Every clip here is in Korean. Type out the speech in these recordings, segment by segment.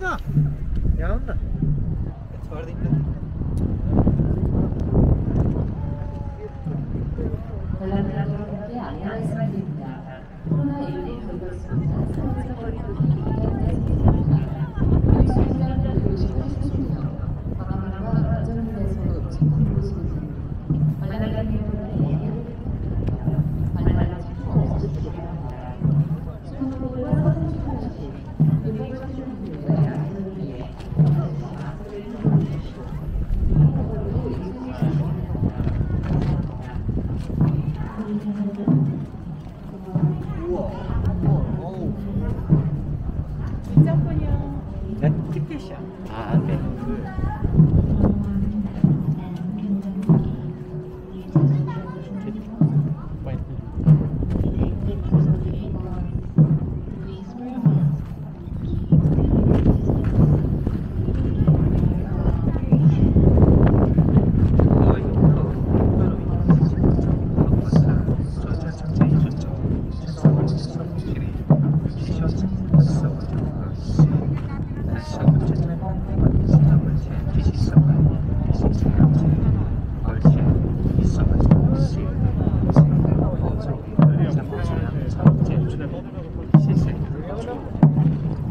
It's not.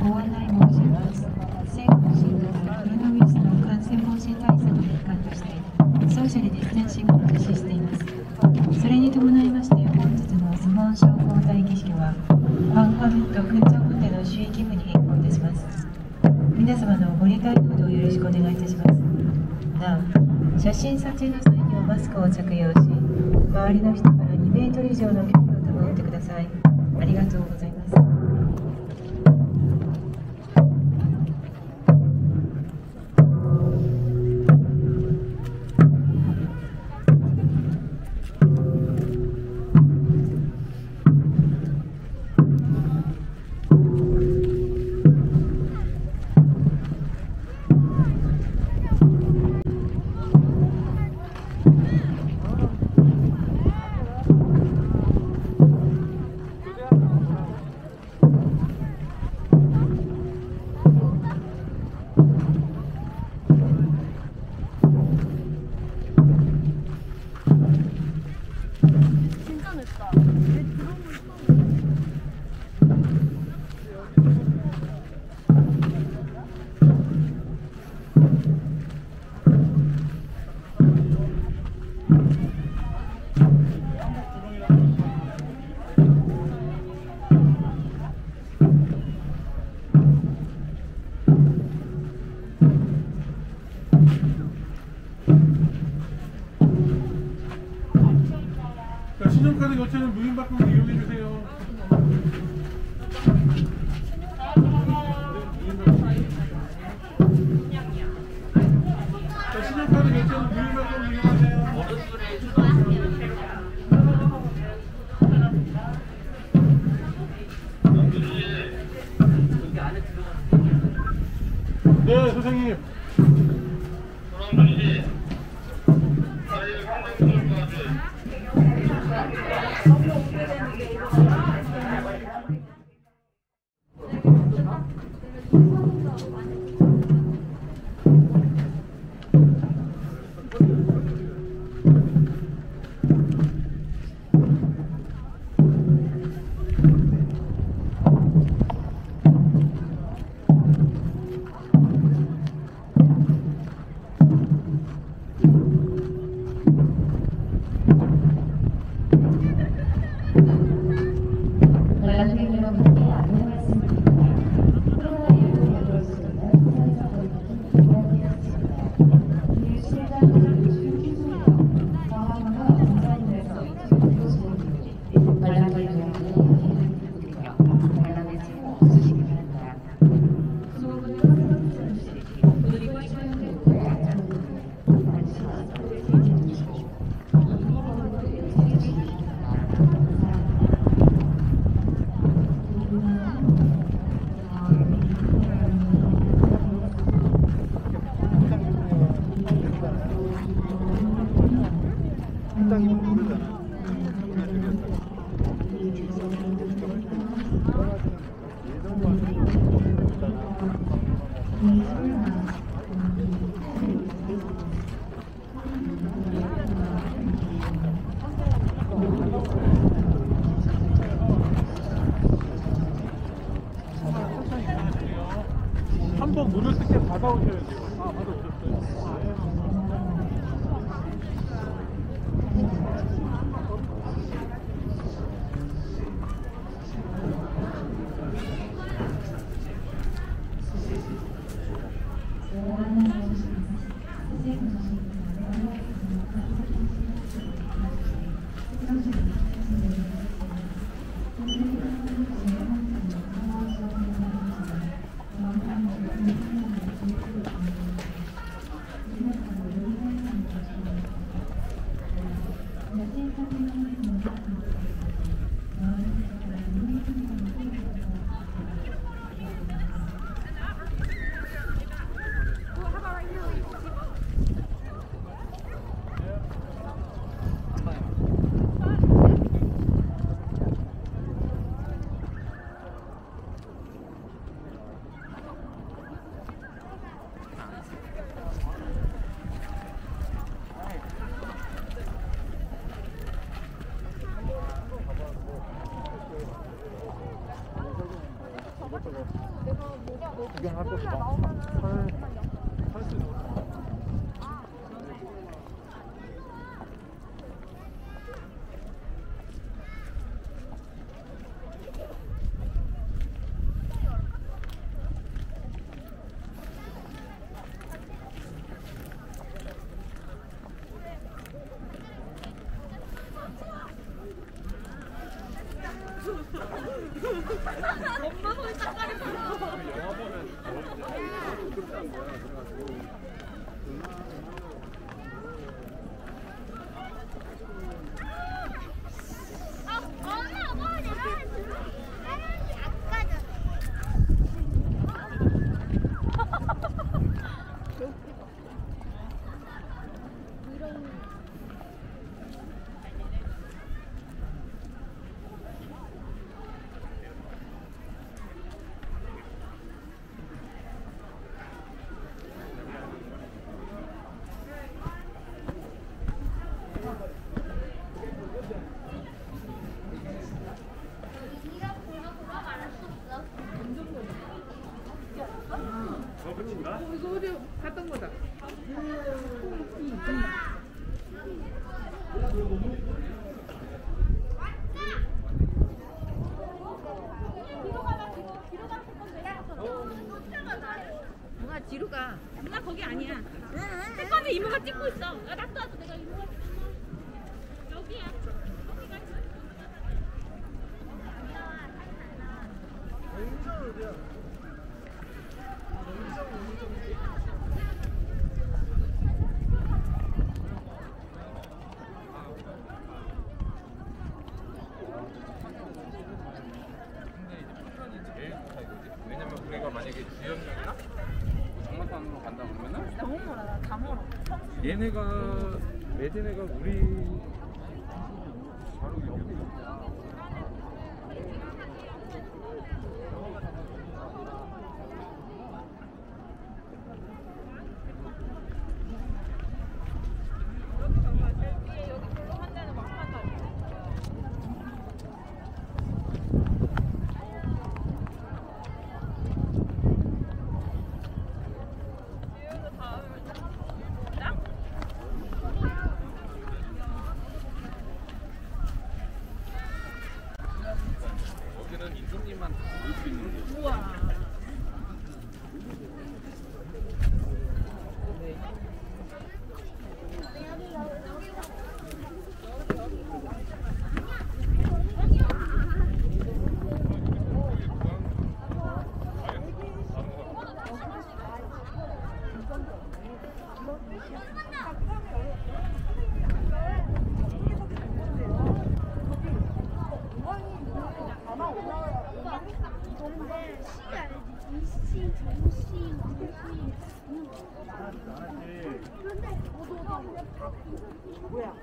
Oh. 네, 선 얘네가 얘네가 우리 뭐야?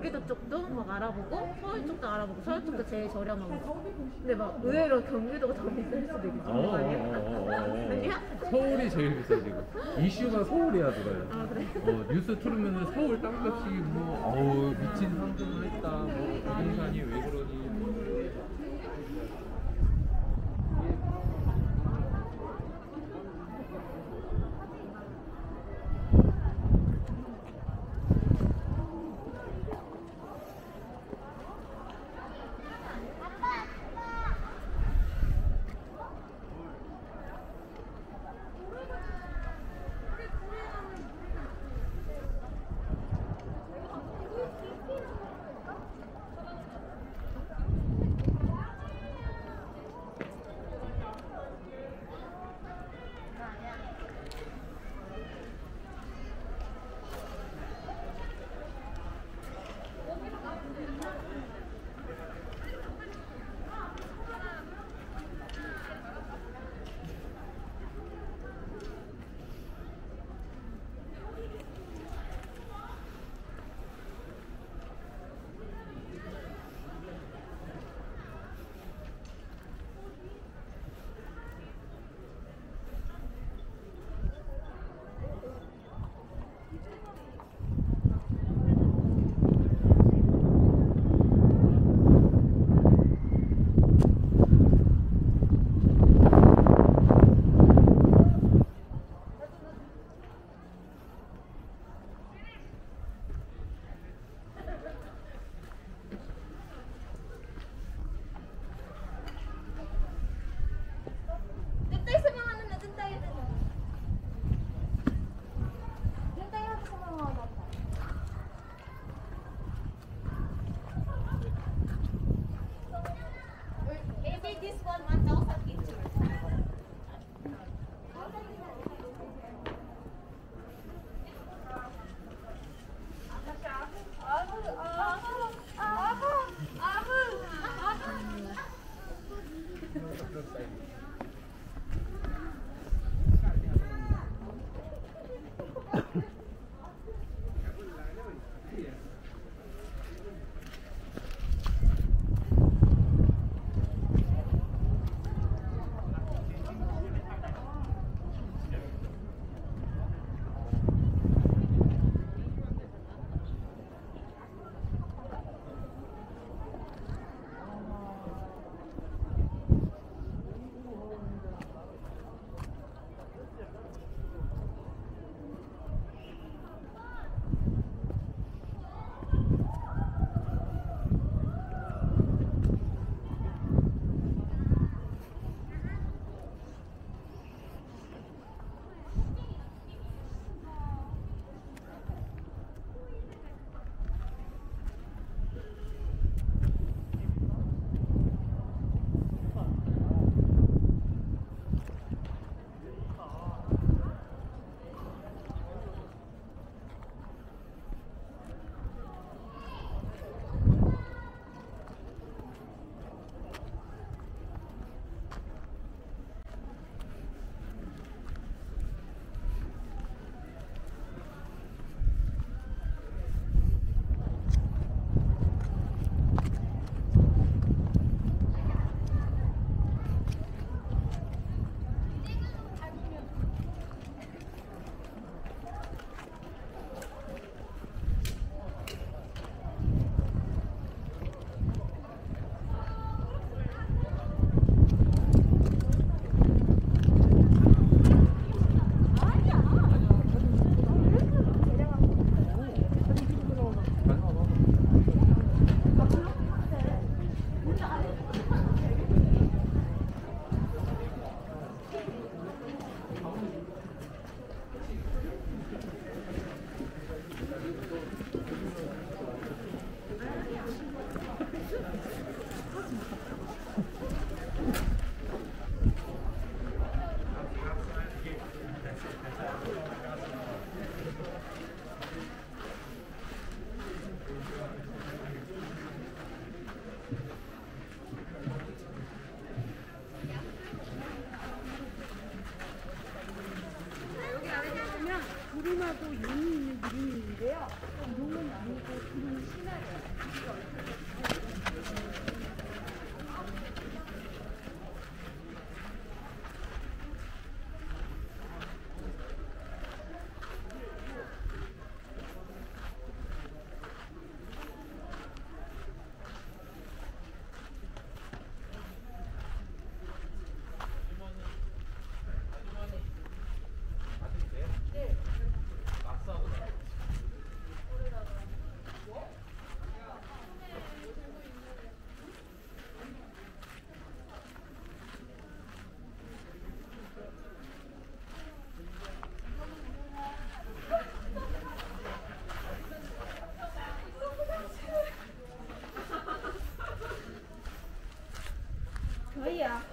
경기도 쪽도 막 알아보고 서울 쪽도 알아보고 서울 쪽도 제일 저렴한 거. 근데 막 의외로 경기도가 더 비쌀 수도 있겠다. 어, 어? 어, 어, 어. 아니야? 서울이 제일 비싸 지금 이슈가 서울이야 그거요 아 그래? 어, 뉴스 틀으면은 서울 땅값이 뭐 어우 미친 상승을 했다 뭐 부동산이 왜 그러 yeah.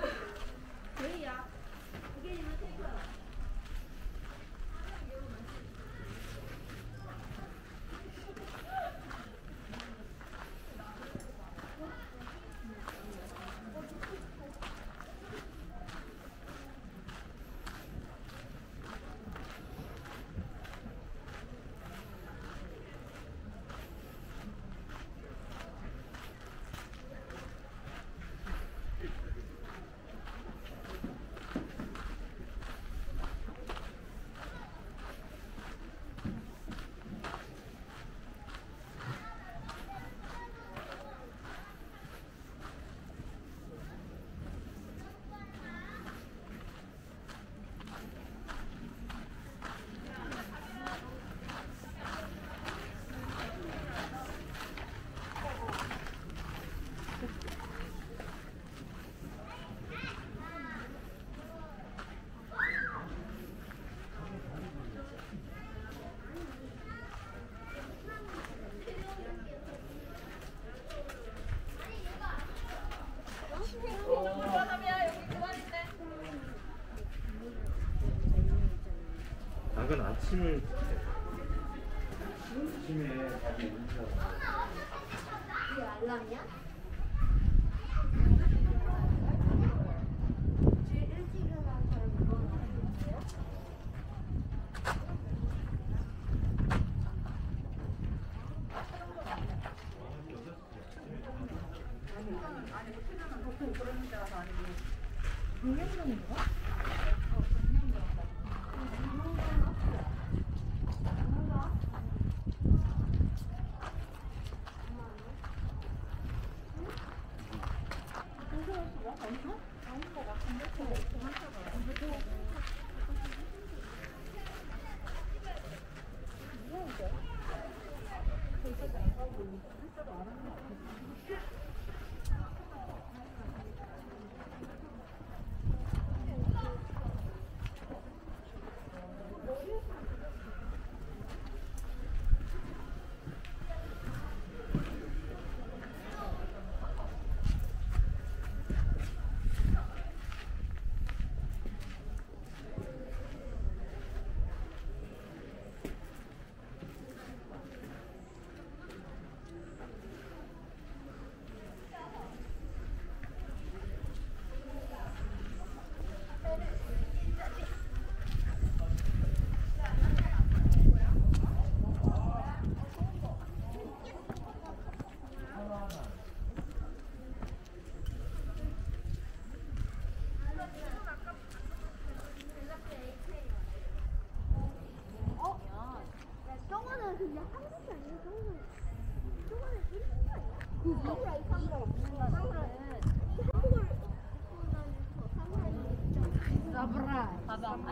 침을 침에 자기 문서. 이게 알람이야? 아, 네. 아, 네. 아니, 뭐, 그런 데가 아니고, 동영상인가?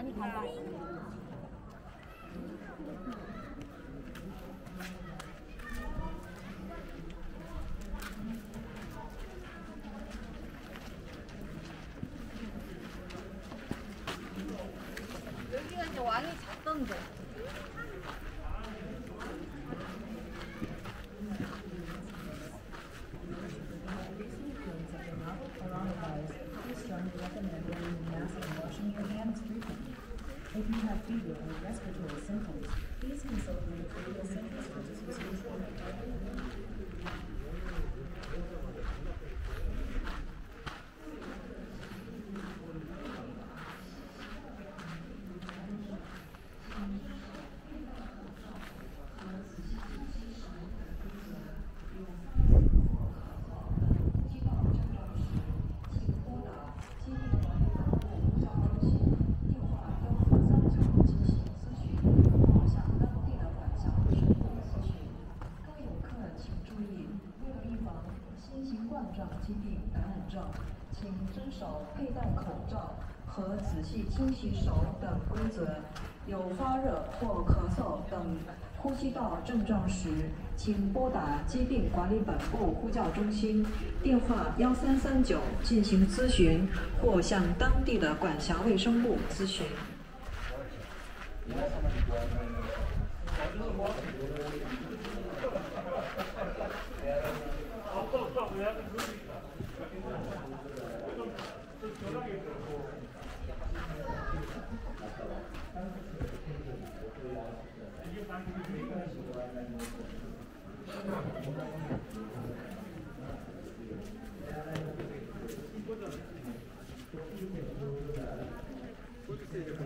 你好，斑。病感染症，请遵守佩戴口罩和仔细清洗手等规则。有发热或咳嗽等呼吸道症状时，请拨打疾病管理本部呼叫中心电话幺三三九进行咨询，或向当地的管辖卫生部咨询。Thank you.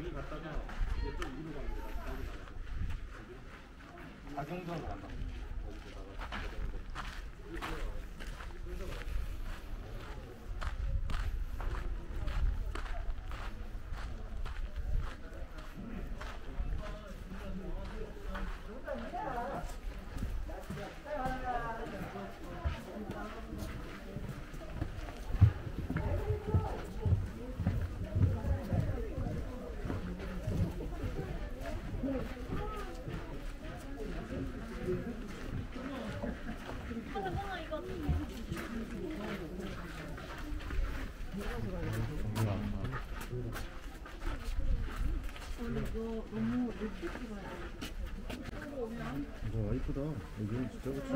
여기 갔다가 이제 좀 위로 가면 돼. 가정사로 간다. 이거 이쁘다. 여기 진짜 그치?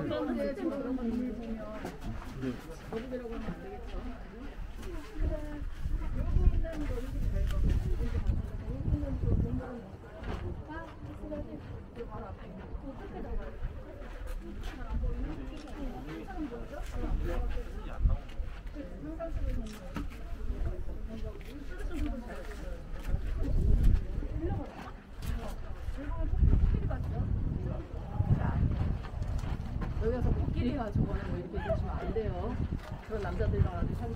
여기 와서 코끼리 가지고는 뭐 이렇게 해주시면 안 돼요. 그런 남자들이랑 아주 사귀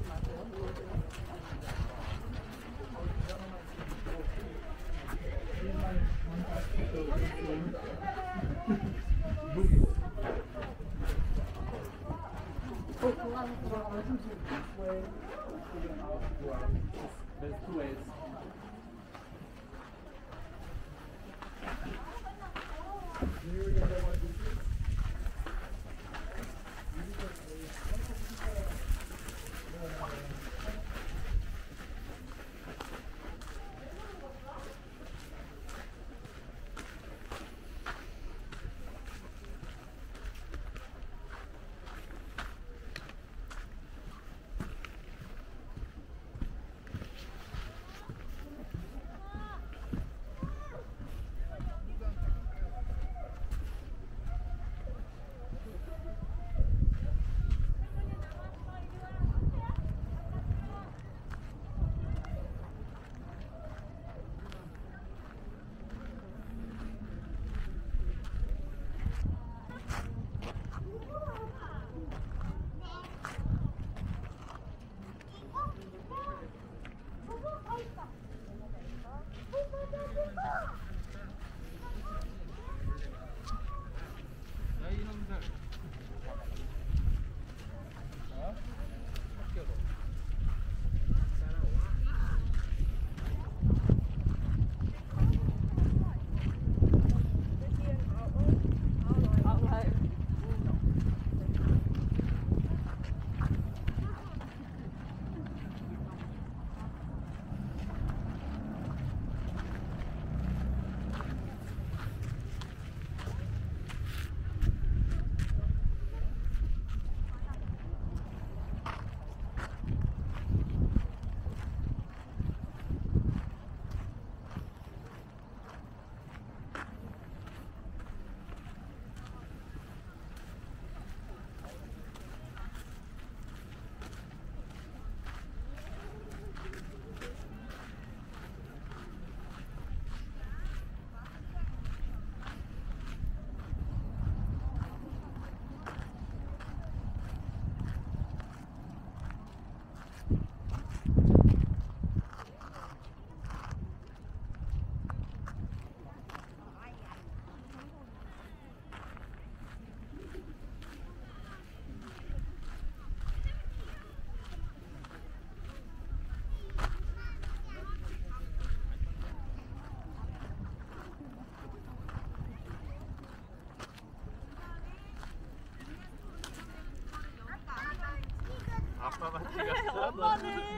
Olmadı.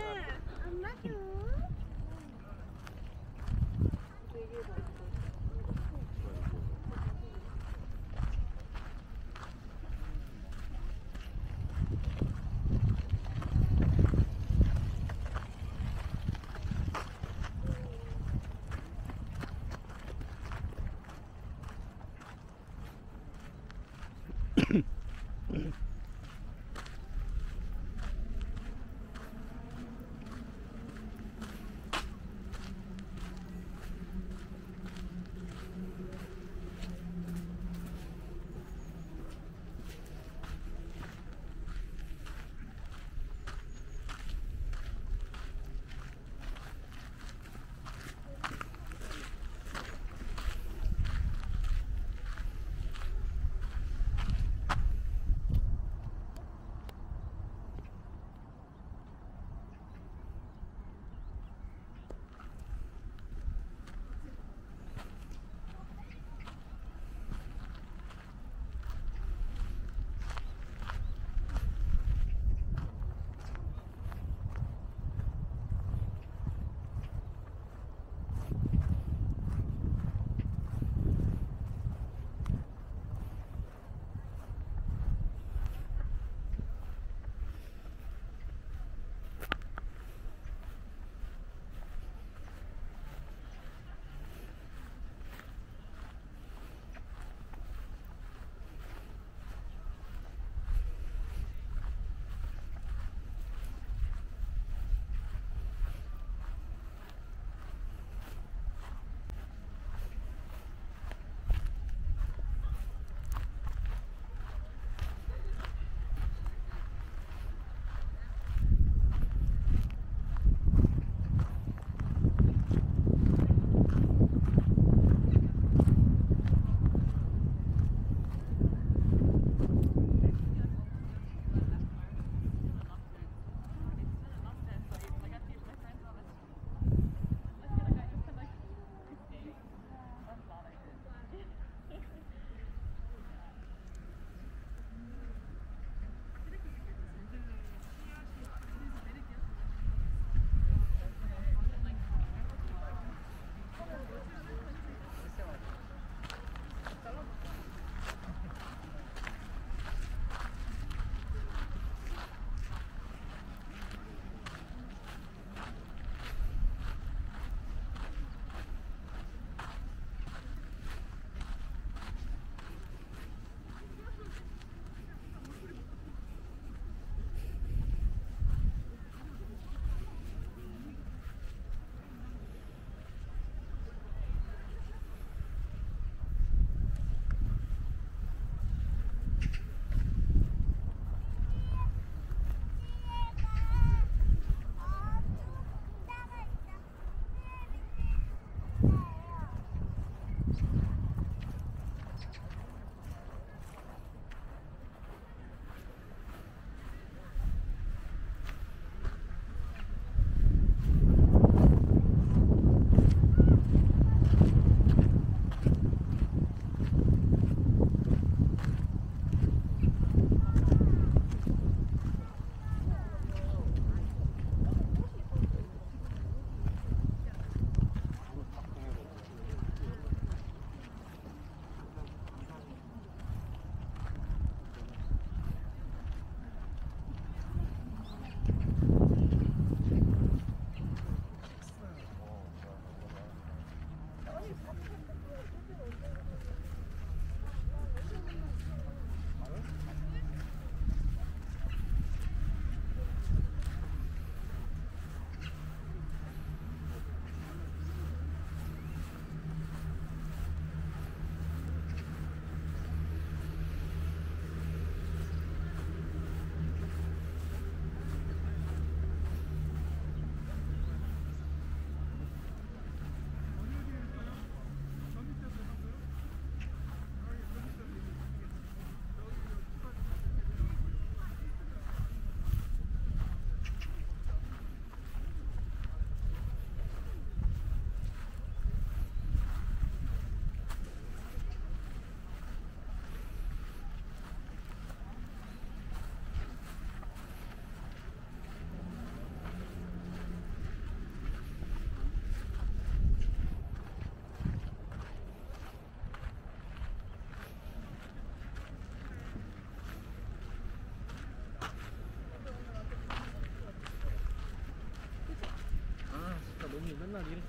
你们那里的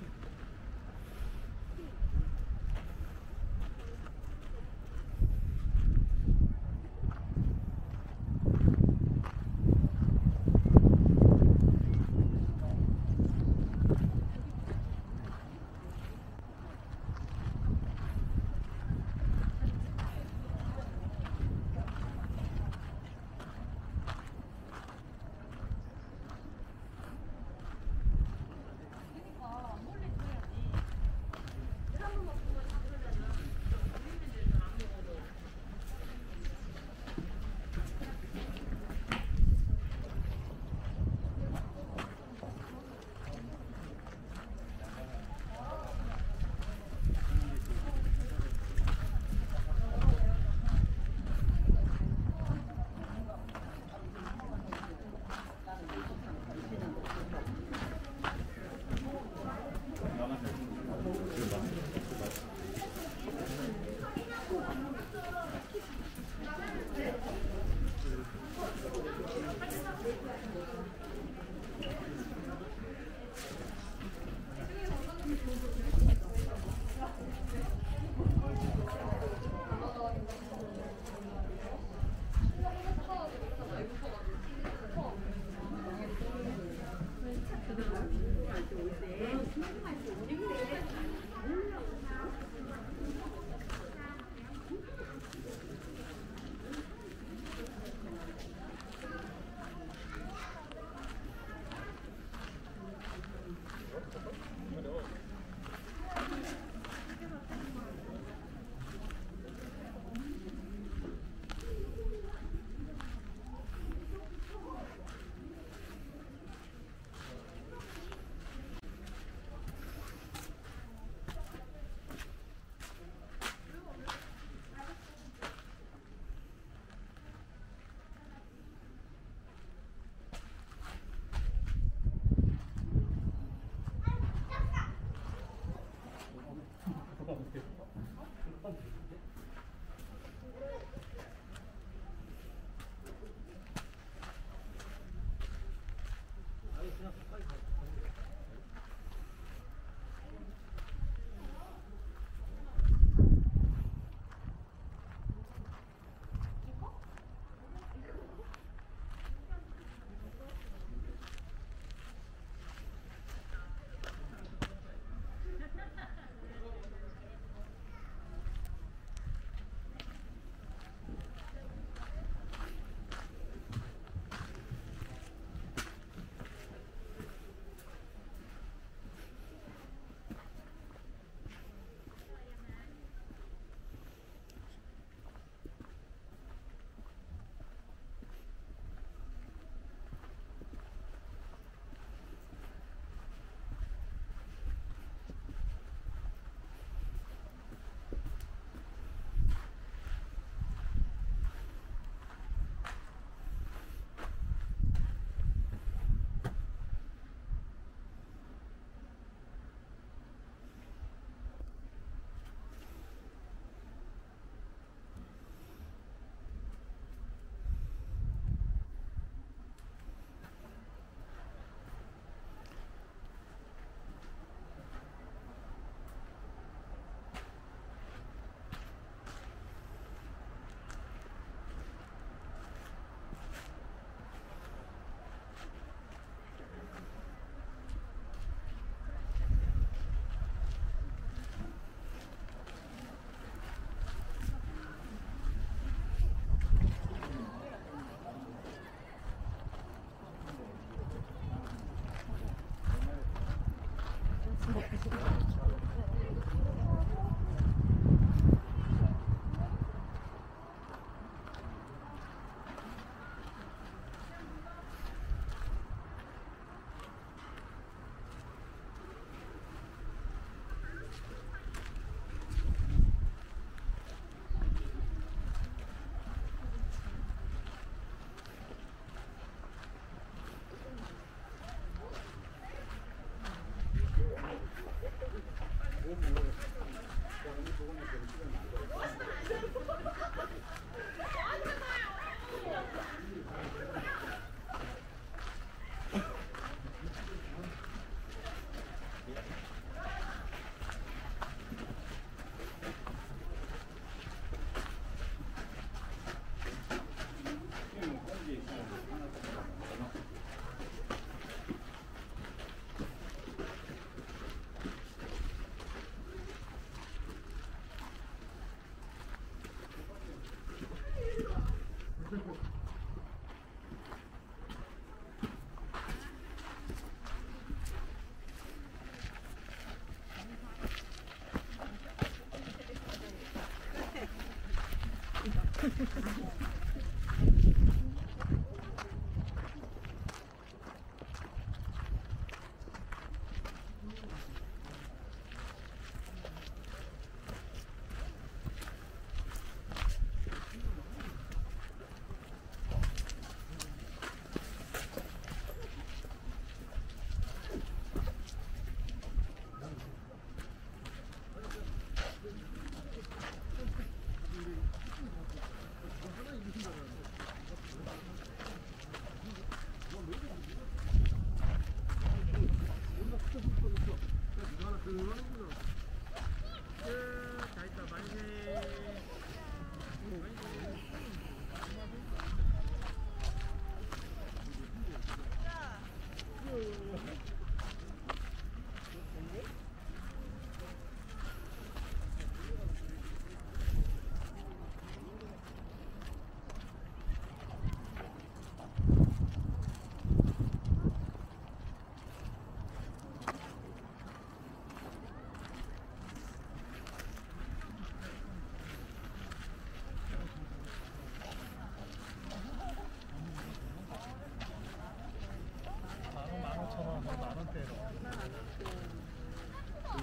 이렇게 올때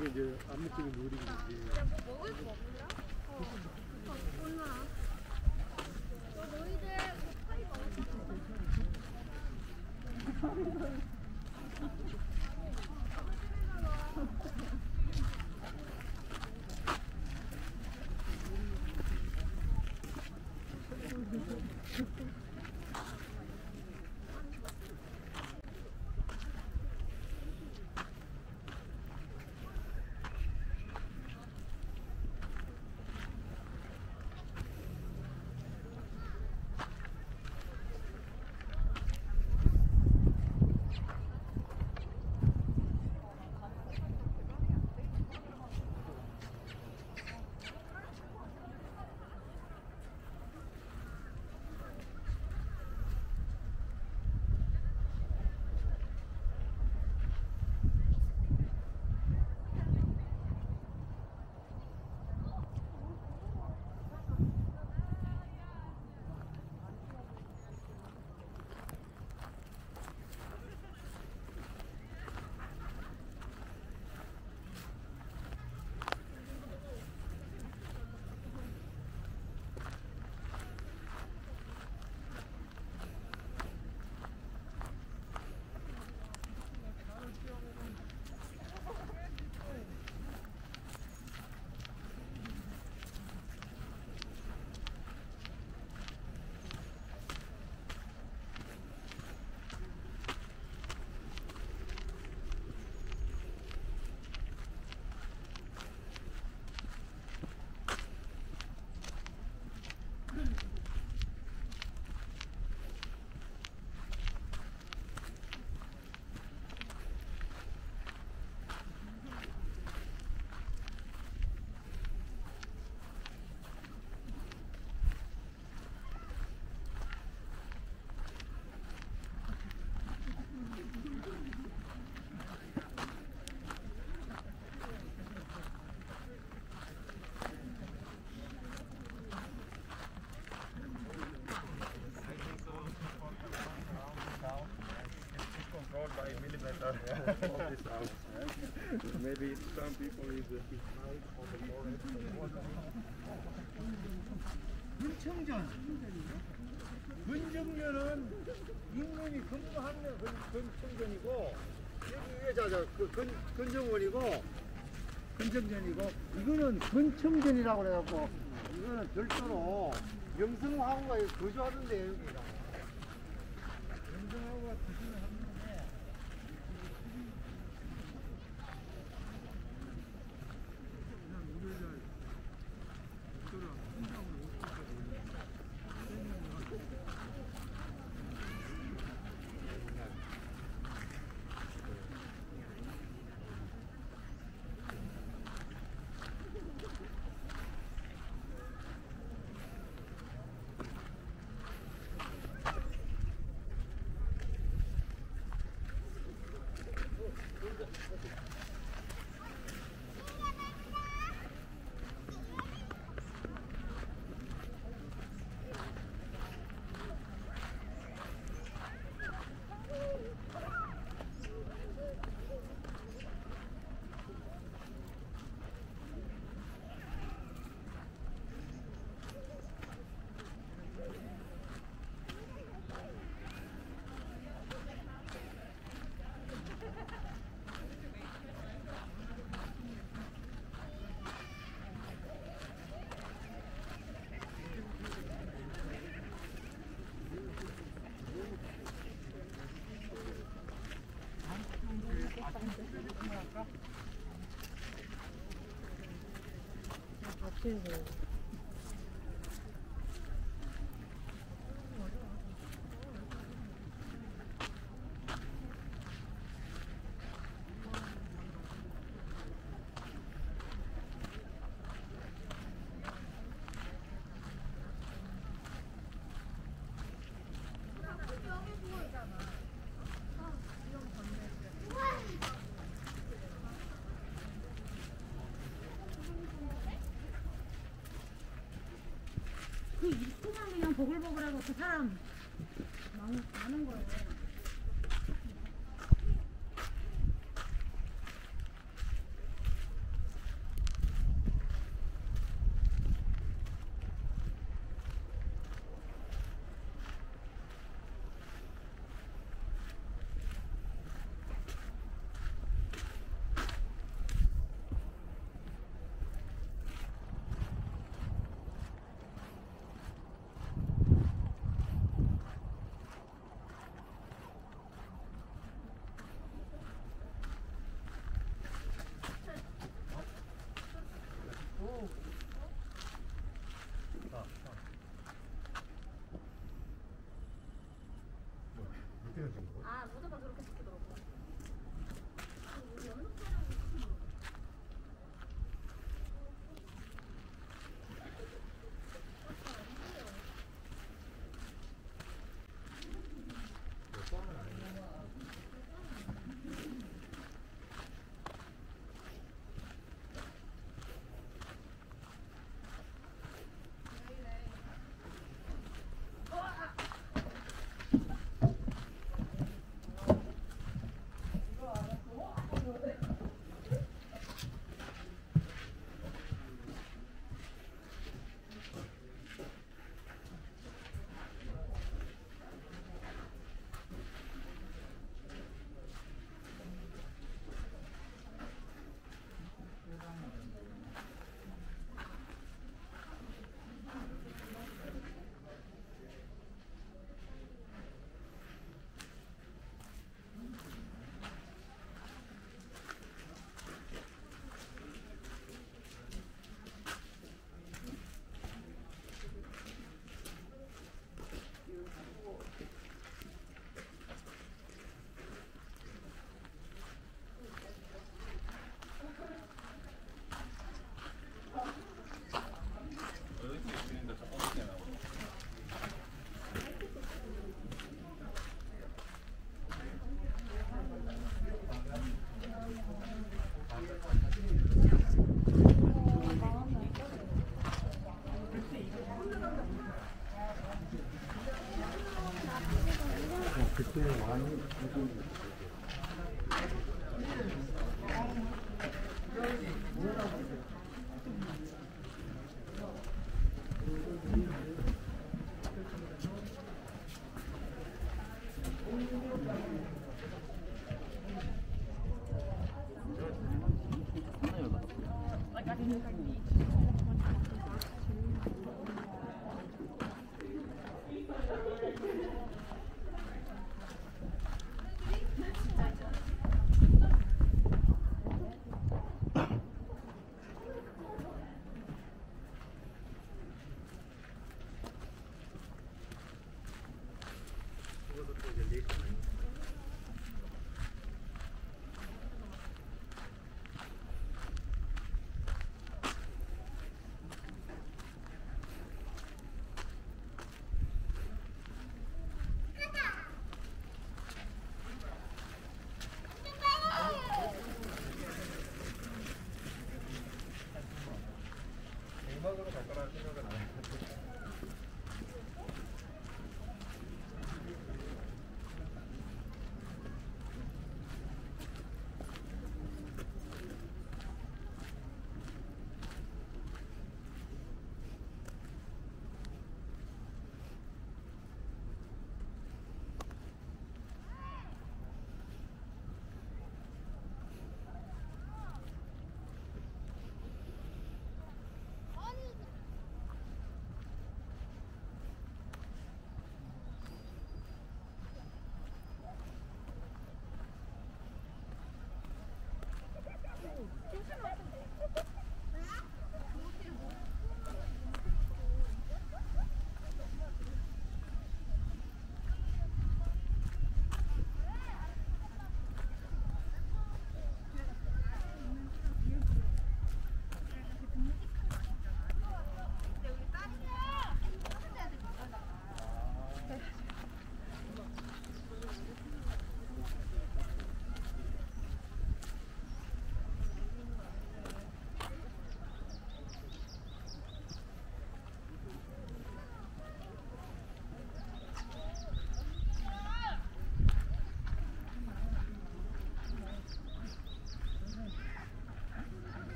이게 이제 안무팀이 노린 거지. 먹을 거 없나? 어. 어, 얼마? The sound. Maybe some people is sound of the forest. 근청전. 근정면은 인문이 근무하는 근, 근청전이고 여기 위에 자자 그 근, 근정원이고 근청전이고 이거는 근청전이라고 그래갖고 이거는 별도로 명성황후가 거주하던데 여기가 这个 그 입구만 그냥 보글보글하고 그 사람 많, 많은 거예요. 그 많이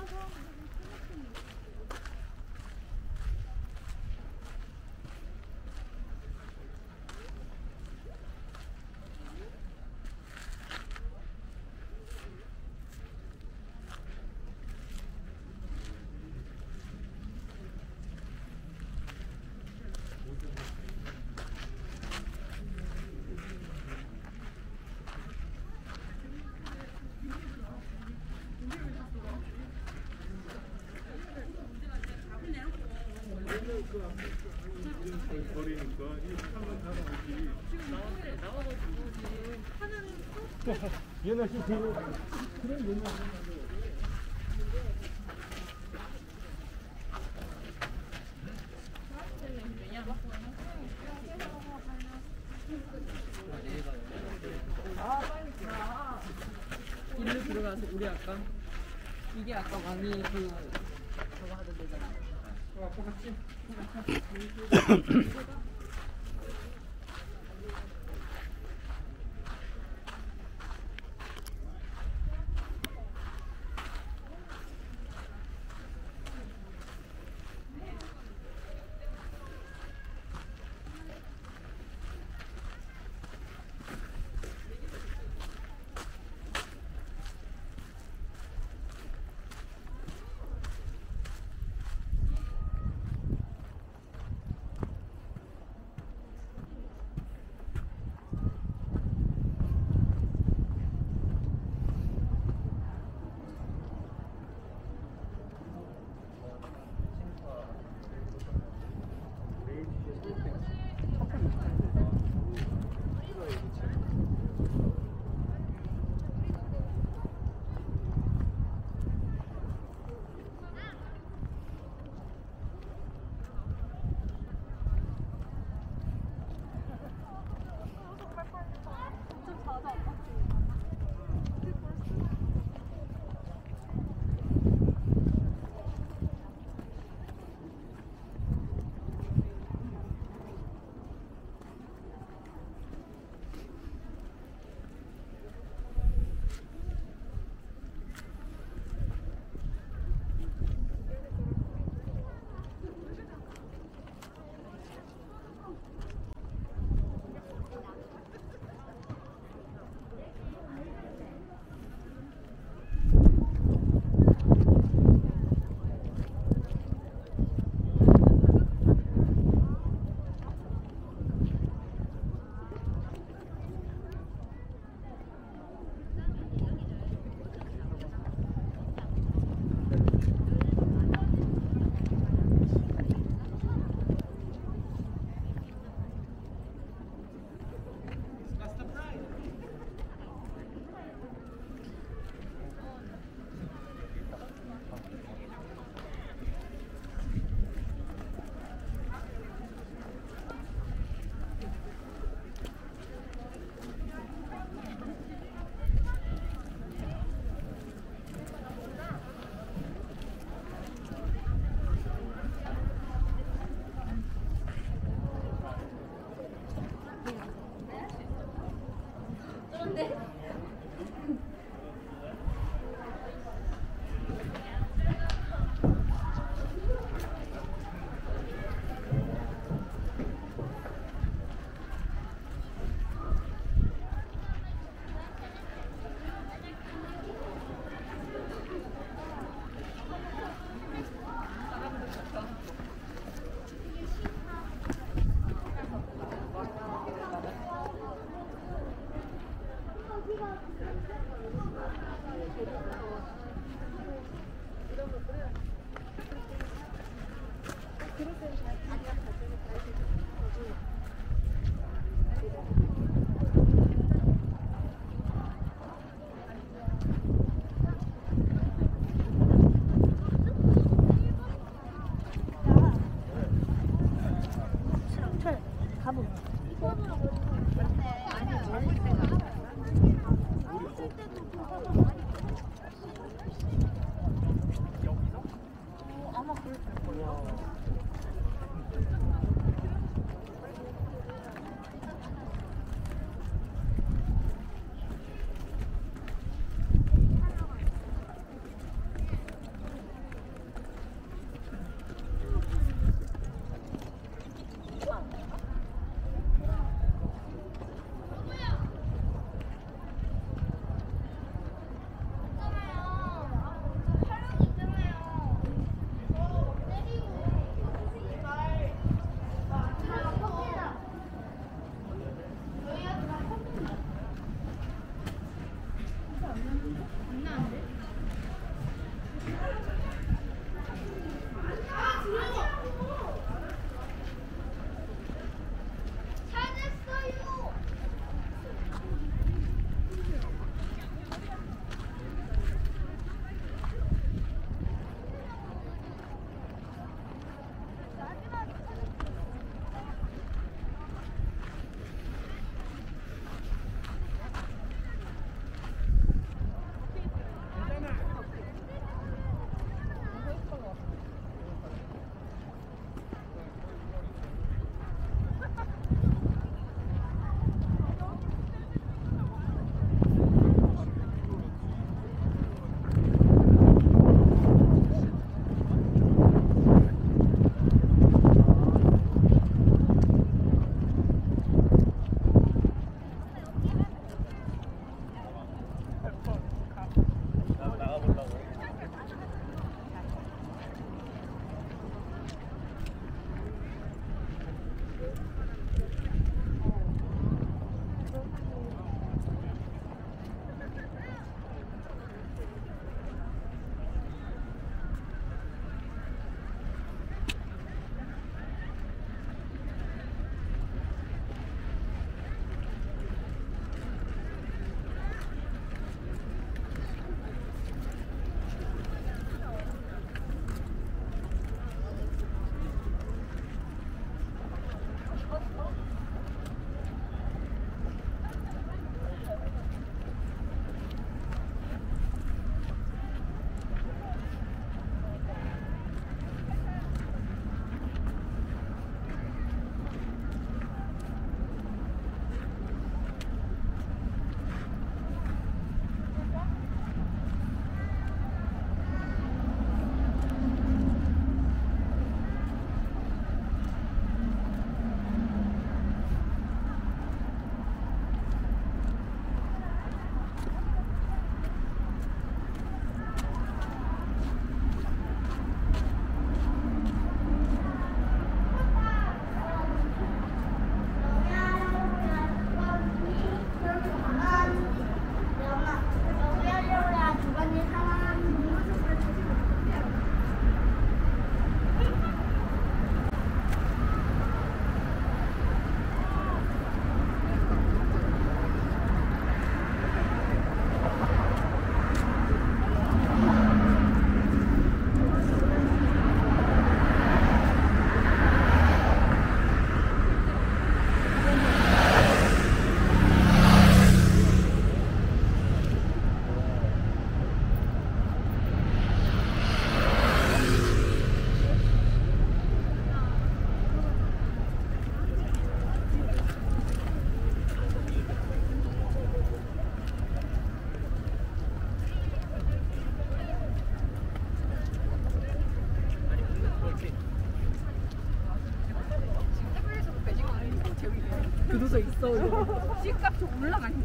아, 이 차만 타는 거지. 얘네 씨 뒤로. 그래 얘네. 올라가니까.